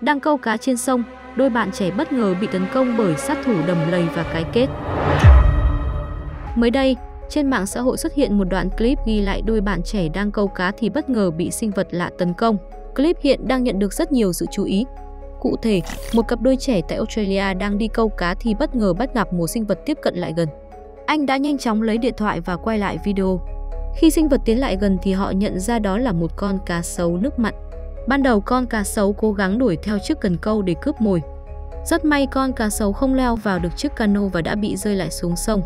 Đang câu cá trên sông, đôi bạn trẻ bất ngờ bị tấn công bởi sát thủ đầm lầy và cái kết. Mới đây, trên mạng xã hội xuất hiện một đoạn clip ghi lại đôi bạn trẻ đang câu cá thì bất ngờ bị sinh vật lạ tấn công. Clip hiện đang nhận được rất nhiều sự chú ý. Cụ thể, một cặp đôi trẻ tại Australia đang đi câu cá thì bất ngờ bắt gặp một sinh vật tiếp cận lại gần. Anh đã nhanh chóng lấy điện thoại và quay lại video. Khi sinh vật tiến lại gần thì họ nhận ra đó là một con cá sấu nước mặn. Ban đầu con cá sấu cố gắng đuổi theo chiếc cần câu để cướp mồi. Rất may con cá sấu không leo vào được chiếc cano và đã bị rơi lại xuống sông.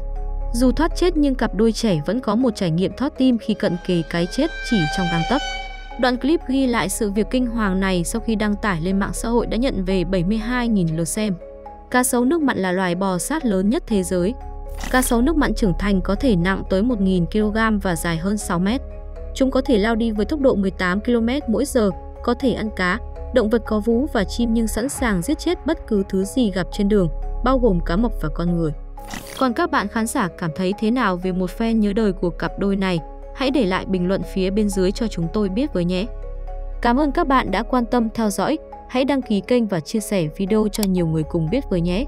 Dù thoát chết nhưng cặp đôi trẻ vẫn có một trải nghiệm thoát tim khi cận kề cái chết chỉ trong gang tấc. Đoạn clip ghi lại sự việc kinh hoàng này sau khi đăng tải lên mạng xã hội đã nhận về 72.000 lượt xem. Cá sấu nước mặn là loài bò sát lớn nhất thế giới. Cá sấu nước mặn trưởng thành có thể nặng tới 1.000 kg và dài hơn 6 mét. Chúng có thể lao đi với tốc độ 18 km mỗi giờ, có thể ăn cá, động vật có vú và chim nhưng sẵn sàng giết chết bất cứ thứ gì gặp trên đường, bao gồm cá mập và con người. Còn các bạn khán giả cảm thấy thế nào về một fan nhớ đời của cặp đôi này? Hãy để lại bình luận phía bên dưới cho chúng tôi biết với nhé. Cảm ơn các bạn đã quan tâm theo dõi. Hãy đăng ký kênh và chia sẻ video cho nhiều người cùng biết với nhé.